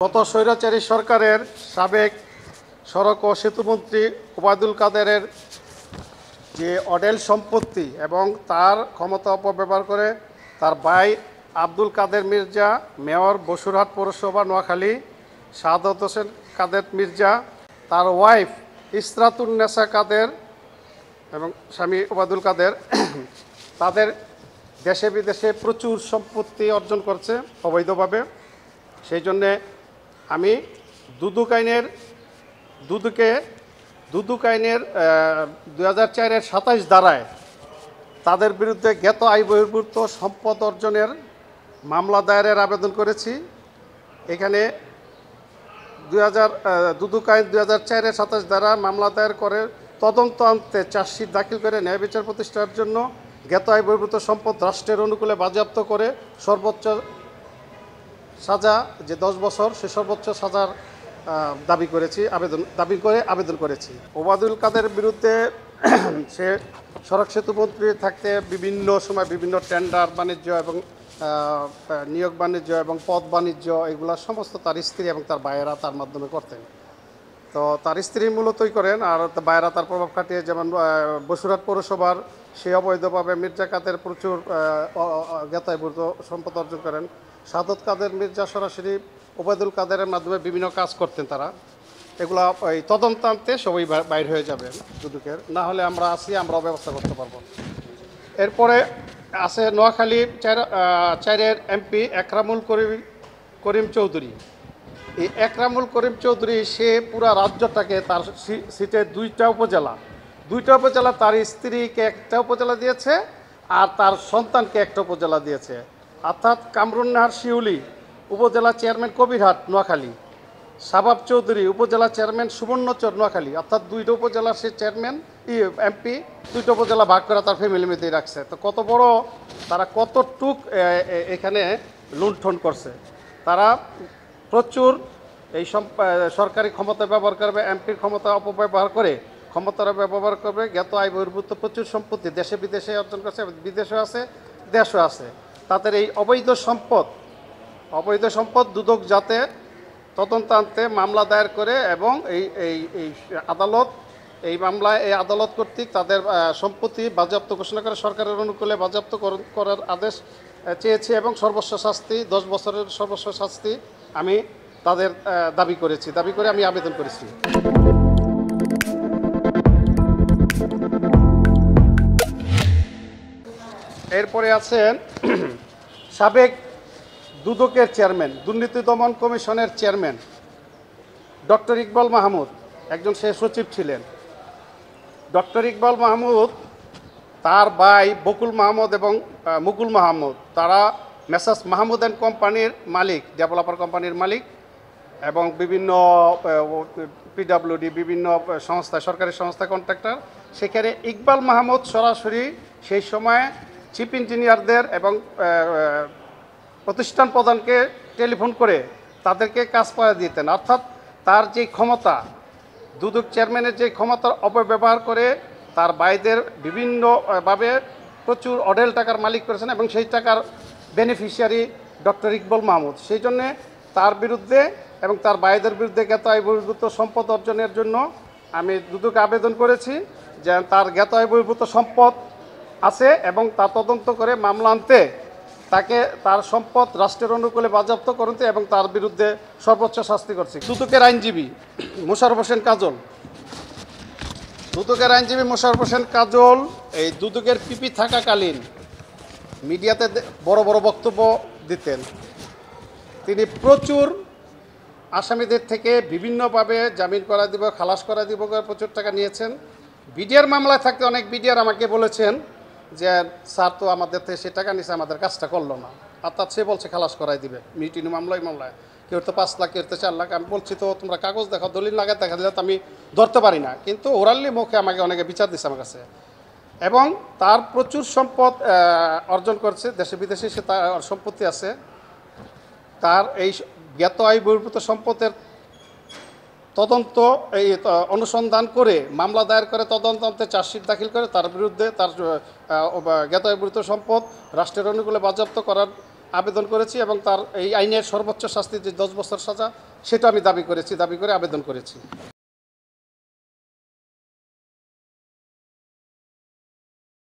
গত স্বৈরাচারী সরকারের সাবেক সড়ক ও সেতুমন্ত্রী ওবায়দুল কাদেরের যে অডেল সম্পত্তি এবং তার ক্ষমতা অপব্যবহার করে তার ভাই আব্দুল কাদের মির্জা, মেয়র বসুরহাট পৌরসভা, নোয়াখালী, শাহাদত হোসেন কাদের মির্জা, তার ওয়াইফ ইসরাতুন্নেসা কাদের এবং স্বামী ওবায়দুল কাদের, তাদের দেশে বিদেশে প্রচুর সম্পত্তি অর্জন করছে অবৈধভাবে। সেই জন্যে আমি দুদুক আইনের দুদুকে দুদুক আইনের দু হাজার চারের সাতাইশ ধারায় তাদের বিরুদ্ধে জ্ঞাত আয় বহির্ভূত সম্পদ অর্জনের মামলা দায়েরের আবেদন করেছি। এখানে দুই হাজার দুদুক আইন দুই হাজার চারের সাতাশ দ্বারা মামলা দায়ের করে তদন্ত আনতে চার্জশিট দাখিল করে ন্যায় বিচার প্রতিষ্ঠার জন্য জ্ঞাত আয় বহির্ভূত সম্পদ রাষ্ট্রের অনুকূলে বাজেয়াপ্ত করে সর্বোচ্চ সাজা, যে দশ বছর সে সর্বোচ্চ সাজার দাবি করেছি, আবেদন, দাবি করে আবেদন করেছি। ওবায়দুল কাদের বিরুদ্ধে সে সড়ক সেতু মন্ত্রী থাকতে বিভিন্ন সময় বিভিন্ন টেন্ডার বাণিজ্য এবং নিয়োগ বাণিজ্য এবং পদ বাণিজ্য এগুলো সমস্ত তার স্ত্রী এবং তার ভাইয়েরা তার মাধ্যমে করতেন। তো তার স্ত্রী মূলতই করেন আর বাইরা তার প্রভাব খাটিয়ে যেমন বসুরহাট পৌরসভার সে অবৈধভাবে মির্জা কাদের প্রচুর জ্ঞাতায়ভূত সম্পদ অর্জন করেন। সাদত কাদের, মির্জা সরাসরি ওবায়দুল কাদেরের মাধ্যমে বিভিন্ন কাজ করতেন তারা। এগুলা ওই তদন্ত আনতে সবাই বাইর হয়ে যাবে দুদুকের। না হলে আমরা আসি আমরা ব্যবস্থা করতে পারব। এরপরে আছে নোয়াখালী চার চারের এমপি একরামুল করিম করিম চৌধুরী। এই একরামুল করিম চৌধুরী, সে পুরা রাজ্যটাকে তার সি- সিটে দুইটা উপজেলা। দুইটা উপজেলা তার স্ত্রীকে একটা উপজেলা দিয়েছে আর তার সন্তানকে একটা উপজেলা দিয়েছে। অর্থাৎ কামরুন্নাহার শিউলি উপজেলা চেয়ারম্যান কবিরহাট, নোয়াখালী। সাবাব চৌধুরী উপজেলা চেয়ারম্যান সুবর্ণচর, নোয়াখালী। অর্থাৎ দুইটা উপজেলার সে চেয়ারম্যান, ই, এমপি, দুইটা উপজেলা ভাগ করে তার ফ্যামিলি মধ্যেই রাখছে। তো কত বড়, তারা কতটুক এখানে লুণ্ঠন করছে। তারা প্রচুর এই সরকারি ক্ষমতা ব্যবহার করবে, এমপির ক্ষমতা অপব্যবহার করে ক্ষমতার ব্যবহার করবে, জ্ঞাত আয় বহির্ভূত প্রচুর সম্পত্তি, দেশে বিদেশে অর্জন করছে, বিদেশেও আছে, দেশও আছে। তাদের এই অবৈধ সম্পদ অবৈধ সম্পদ দুদক যাতে তদন্ত আনতে মামলা দায়ের করে এবং এই এই এই আদালত, এই মামলায়, এই আদালত কর্তৃক তাদের সম্পত্তি বাজেয়াপ্ত ঘোষণা করে সরকারের অনুকূলে বাজেয়াপ্ত করার আদেশ চেয়েছি এবং সর্বোচ্চ শাস্তি, দশ বছরের সর্বোচ্চ শাস্তি আমি তাদের দাবি করেছি। দাবি করে আমি আবেদন করেছি। এরপরে আছেন সাবেক দুদকের চেয়ারম্যান, দুর্নীতি দমন কমিশনের চেয়ারম্যান, ডক্টর ইকবাল মাহমুদ, একজন সে সচিব ছিলেন। ডক্টর ইকবাল মাহমুদ, তার ভাই বকুল মাহমুদ এবং মুকুল মাহমুদ, তারা মেসাস মাহমুদ অ্যান্ড কোম্পানির মালিক, ডেভেলপার কোম্পানির মালিক এবং বিভিন্ন পিডাব্লিউডি, বিভিন্ন সংস্থা, সরকারি সংস্থা কন্ট্রাক্টর। সেখানে ইকবাল মাহমুদ সরাসরি সেই সময় চিফ ইঞ্জিনিয়ারদের এবং প্রতিষ্ঠান প্রধানকে টেলিফোন করে তাদেরকে কাজ পাওয়া দিতেন। অর্থাৎ তার যে ক্ষমতা, দুদক চেয়ারম্যানের যে ক্ষমতার অপব্যবহার করে তার বাইদের বিভিন্নভাবে প্রচুর অডেল টাকার মালিক করেছেন এবং সেই টাকার বেনিফিশিয়ারি ডক্টর ইকবল মাহমুদ। সেই জন্যে তার বিরুদ্ধে এবং তার বাইদের বিরুদ্ধে জ্ঞাত আয় বহির্ভূত সম্পদ অর্জনের জন্য আমি দুদকে আবেদন করেছি যে তার জ্ঞাত আয় বহির্ভূত সম্পদ আছে এবং তা তদন্ত করে মামলা আনতে তাকে তার সম্পদ রাষ্ট্রের অনুকূলে বাজেয়াপ্ত করতে এবং তার বিরুদ্ধে সর্বোচ্চ শাস্তি করছে। দুদকের আইনজীবী মোশারফ হোসেন কাজল। দুদকের আইনজীবী মোশারফ হোসেন কাজল এই দুদকের পিপি থাকাকালীন মিডিয়াতে বড় বড় বক্তব্য দিতেন। তিনি প্রচুর আসামিদের থেকে বিভিন্নভাবে জামিন করা দিব, খালাস করা দিব, প্রচুর টাকা নিয়েছেন। বিডিআর মামলায় থাকতে অনেক বিডিআর আমাকে বলেছেন যে স্যার তো আমাদের থেকে সে টাকা নিছে, আমাদের কাজটা করল না। আর তার সে বলছে, খালাস করাই দিবে। মিটিনি মামলায় মামলায়। কেউ তো পাঁচ লাখ, কেউ তো চার লাখ। আমি বলছি, তো তোমরা কাগজ দেখাও, দলিল লাগায় দেখা দিলে তো আমি ধরতে পারি না। কিন্তু ওরালি মুখে আমাকে অনেকে বিচার দিচ্ছে আমার কাছে। এবং তার প্রচুর সম্পদ অর্জন করছে, দেশে বিদেশে সে তার সম্পত্তি আছে। তার এই জ্ঞাত আয় বহির্ভূত সম্পদের তদন্ত এই অনুসন্ধান করে মামলা দায়ের করে তদন্ত আনতে চার্জশিট দাখিল করে তার বিরুদ্ধে তার আহ, জ্ঞাত আয় বহির্ভূত সম্পদ রাষ্ট্রের অনুকূলে বাজেয়াপ্ত করার আবেদন করেছি এবং তার এই আইনের সর্বোচ্চ শাস্তি যে দশ বছর সাজা সেটা আমি দাবি করেছি দাবি করে আবেদন করেছি।